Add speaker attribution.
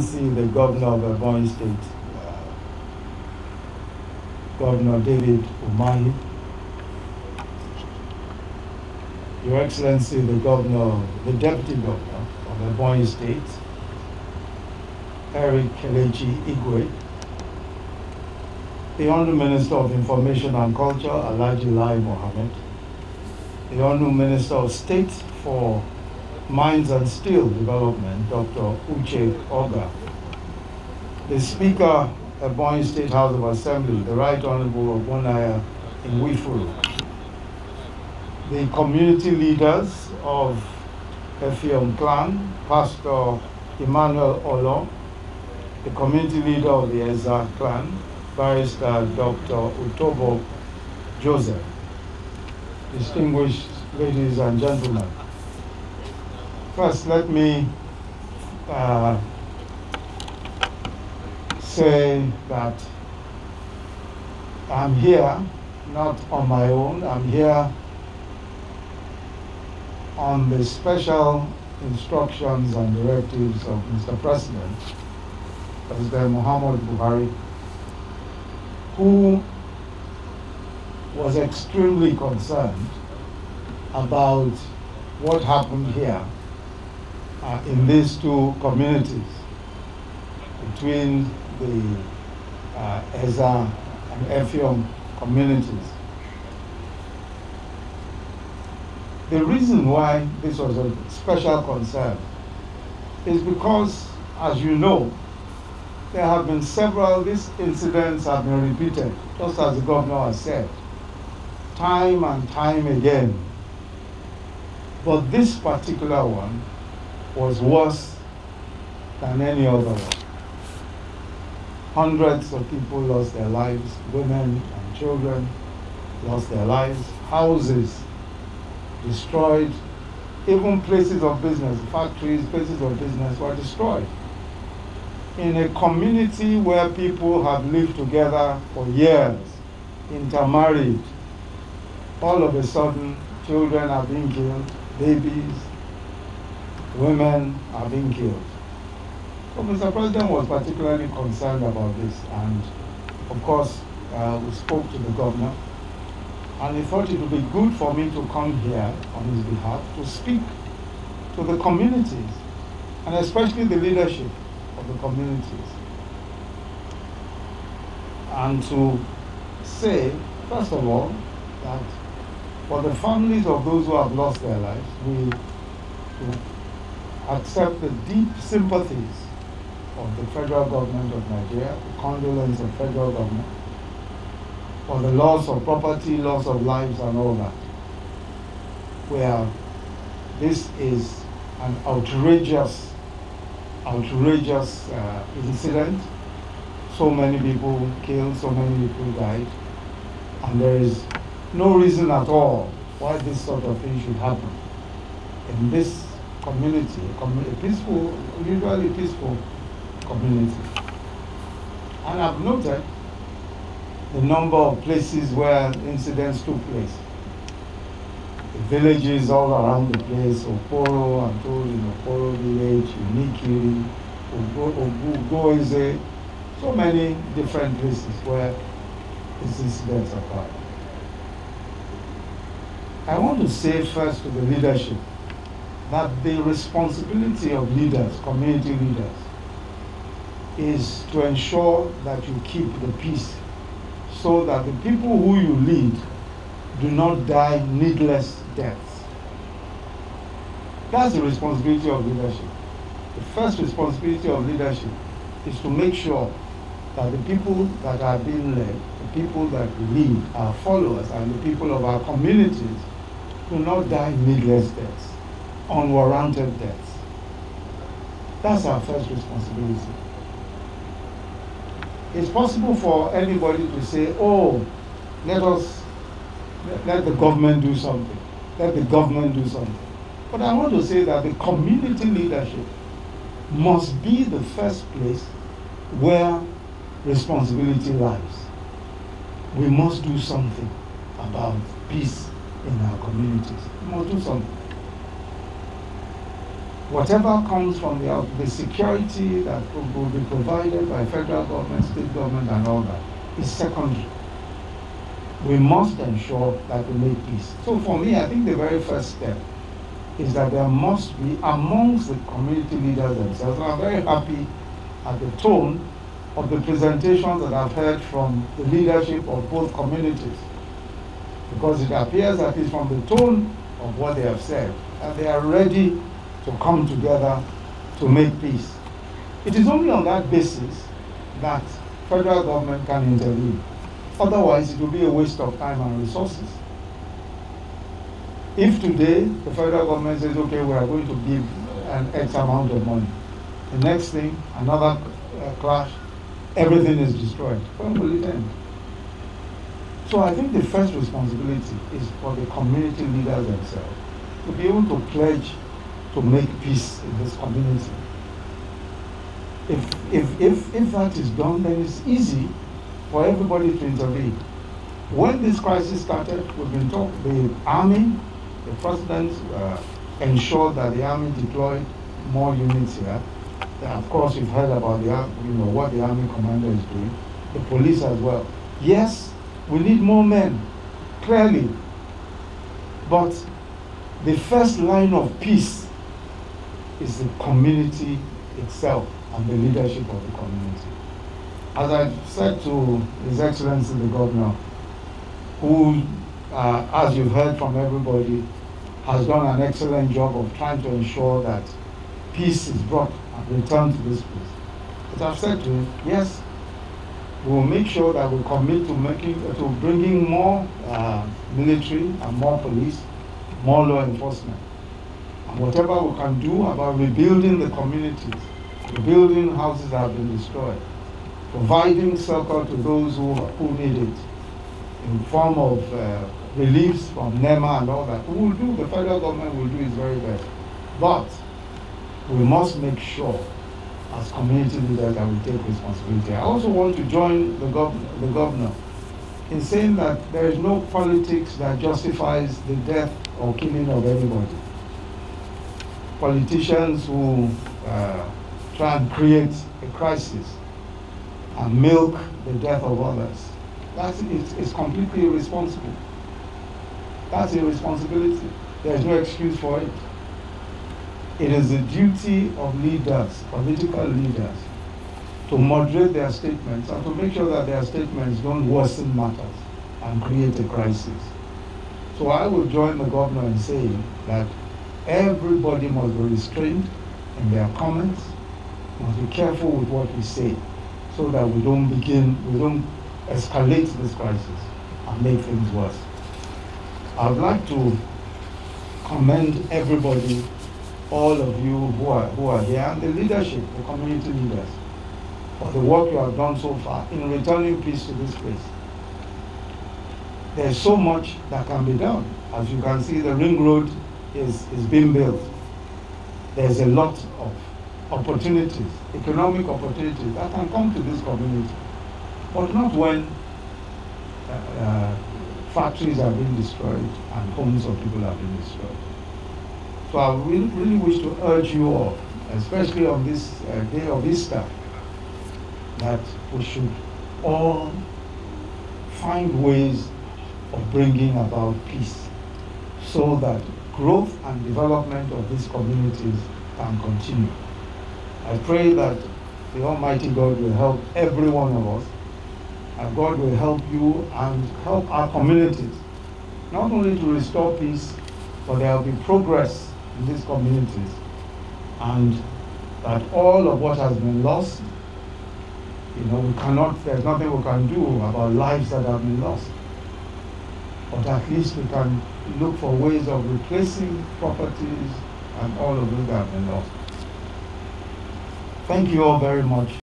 Speaker 1: see the governor of Ebonyi State, uh, Governor David Umahi, Your Excellency, the governor, the deputy governor of Ebonyi State, Eric Kelechi Igwe, the Honorable Minister of Information and Culture, Alhaji Lai Mohammed, the Honorable Minister of State for Mines and Steel Development, Dr. Uche Ogah, the Speaker of State House of Assembly, the Right Honorable Ogbonnaya Nwifuru, the community leaders of Effium clan, Pastor Emmanuel Olo, the community leader of the Ezza clan, Barrister Dr. Utobo Joseph, distinguished ladies and gentlemen. First, let me uh, say that I'm here not on my own, I'm here on the special instructions and directives of Mr. President, President Muhammad Buhari, who was extremely concerned about what happened here uh, in these two communities between the uh, Ezza and Effium communities. The reason why this was a special concern is because, as you know, there have been several, these incidents have been repeated, just as the governor has said, time and time again. But this particular one was worse than any other. Hundreds of people lost their lives, women and children lost their lives, houses destroyed, even places of business, factories, places of business were destroyed. In a community where people have lived together for years, intermarried, all of a sudden children are being killed, babies, women are being killed. So Mr. President was particularly concerned about this and of course uh, we spoke to the governor and he thought it would be good for me to come here on his behalf to speak to the communities and especially the leadership of the communities and to say, first of all, that for the families of those who have lost their lives, we accept the deep sympathies of the federal government of Nigeria, the condolence of federal government, for the loss of property, loss of lives and all that. Where this is an outrageous, outrageous uh, incident. So many people killed, so many people died. And there is no reason at all why this sort of thing should happen in this community, a peaceful, usually peaceful community. And I've noted the number of places where incidents took place. The villages all around the place, Oporo, I'm told in Oporo village, Unikiri, Ugoize, so many different places where these incidents occurred. I want to say first to the leadership that the responsibility of leaders, community leaders, is to ensure that you keep the peace so that the people who you lead do not die needless deaths. That's the responsibility of leadership. The first responsibility of leadership is to make sure that the people that are being led, the people that lead, our followers, and the people of our communities do not die needless deaths, unwarranted deaths. That's our first responsibility. It's possible for anybody to say, oh, let us, let the government do something. Let the government do something. But I want to say that the community leadership must be the first place where responsibility lies. We must do something about peace in our communities. We must do something. Whatever comes from the, the security that will be provided by federal government, state government, and all that is secondary. We must ensure that we make peace. So for me, I think the very first step is that there must be amongst the community leaders themselves. And I'm very happy at the tone of the presentations that I've heard from the leadership of both communities. Because it appears that it's from the tone of what they have said that they are ready to come together to make peace. It is only on that basis that federal government can intervene. Otherwise, it will be a waste of time and resources. If today the federal government says, okay, we are going to give an X amount of money, the next thing, another uh, clash, everything is destroyed. When will it end? So I think the first responsibility is for the community leaders themselves to be able to pledge to make peace in this community. If, if, if, if that is done, then it's easy for everybody to intervene. When this crisis started, we've been talking, the army, the president uh, ensured that the army deployed more units here. of course, you've heard about the, you know, what the army commander is doing, the police as well. Yes, we need more men, clearly. But the first line of peace is the community itself and the leadership of the community. As I said to His Excellency the Governor, who, uh, as you've heard from everybody, has done an excellent job of trying to ensure that peace is brought and returned to this place. As I've said to him, yes, we will make sure that we commit to making to bringing more uh, military and more police, more law enforcement, whatever we can do about rebuilding the communities, rebuilding houses that have been destroyed, providing shelter to those who, who need it in form of uh, reliefs from NEMA and all that. We will do, the federal government will do its very best. But we must make sure as community leaders that we take responsibility. I also want to join the, gov the governor in saying that there is no politics that justifies the death or killing of anybody. Politicians who uh, try and create a crisis and milk the death of others, that's it's, it's completely irresponsible. That's irresponsibility. There's no excuse for it. It is the duty of leaders, political leaders, to moderate their statements and to make sure that their statements don't worsen matters and create a crisis. So I will join the governor in saying that everybody must be restrained in their comments, must be careful with what we say, so that we don't begin, we don't escalate this crisis and make things worse. I would like to commend everybody all of you who are, who are here and the leadership, the community leaders, for the work you have done so far in returning peace to this place. There's so much that can be done. As you can see, the ring road is, is being built. There's a lot of opportunities, economic opportunities that can come to this community, but not when uh, uh, factories are being destroyed and homes of people are being destroyed. So I really, really wish to urge you all, especially on this uh, day of Easter, that we should all find ways of bringing about peace so that growth and development of these communities can continue. I pray that the Almighty God will help every one of us, and God will help you and help our communities, not only to restore peace, but there will be progress in these communities and that all of what has been lost, you know, we cannot, there's nothing we can do about lives that have been lost. But at least we can look for ways of replacing properties and all of those that have been lost. Thank you all very much.